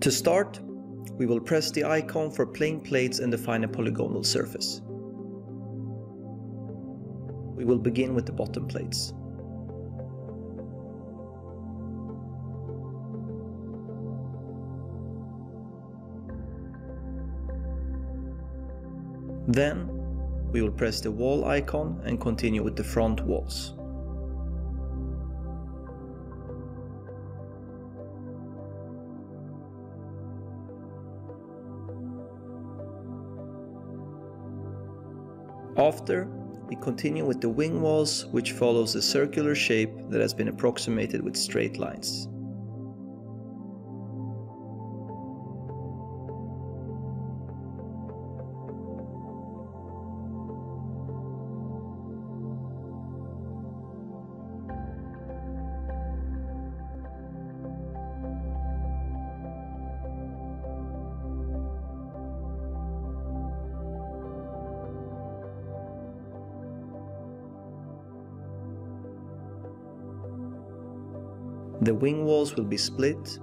To start, we will press the icon for plane plates and define a polygonal surface. We will begin with the bottom plates. Then, we will press the wall icon and continue with the front walls. After, we continue with the wing walls, which follows a circular shape that has been approximated with straight lines. The wing walls will be split.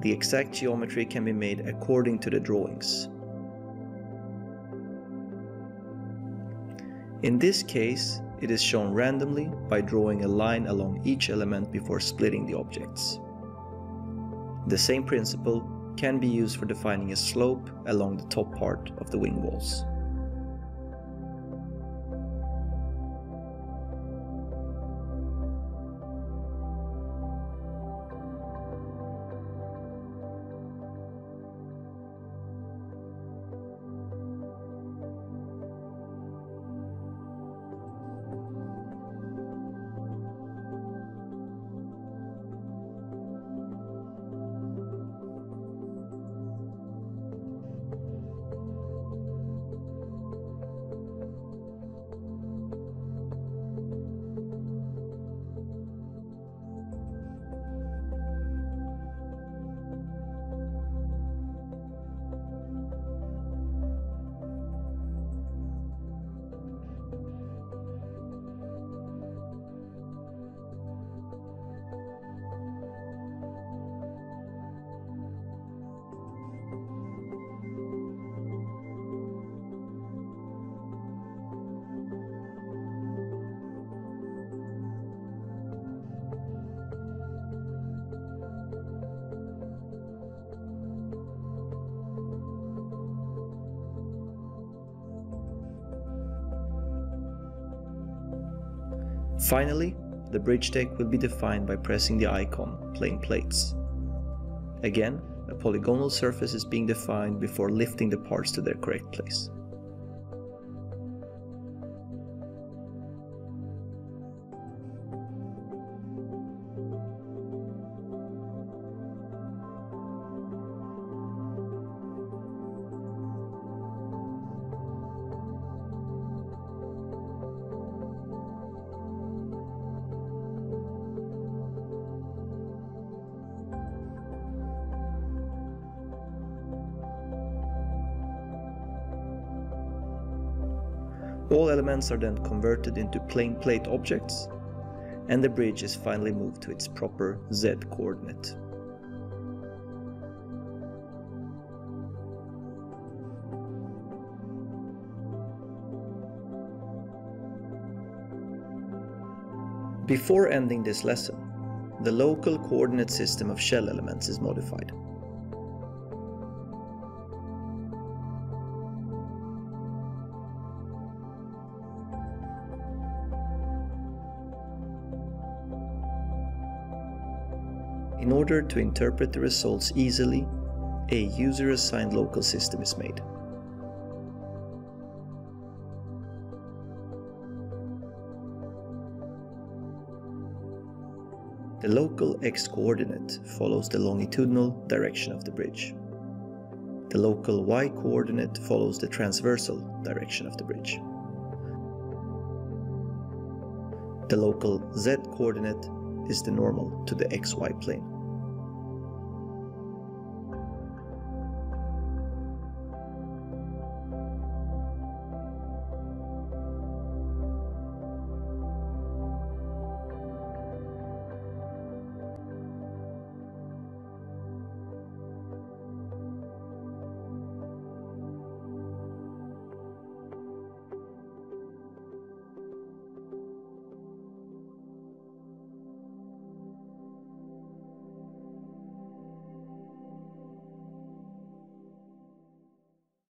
The exact geometry can be made according to the drawings. In this case, it is shown randomly by drawing a line along each element before splitting the objects. The same principle can be used for defining a slope along the top part of the wing walls. Finally, the bridge deck will be defined by pressing the icon Plane Plates. Again, a polygonal surface is being defined before lifting the parts to their correct place. All elements are then converted into plane plate objects, and the bridge is finally moved to its proper Z coordinate. Before ending this lesson, the local coordinate system of shell elements is modified. In order to interpret the results easily, a user-assigned local system is made. The local x-coordinate follows the longitudinal direction of the bridge. The local y-coordinate follows the transversal direction of the bridge. The local z-coordinate is the normal to the xy plane.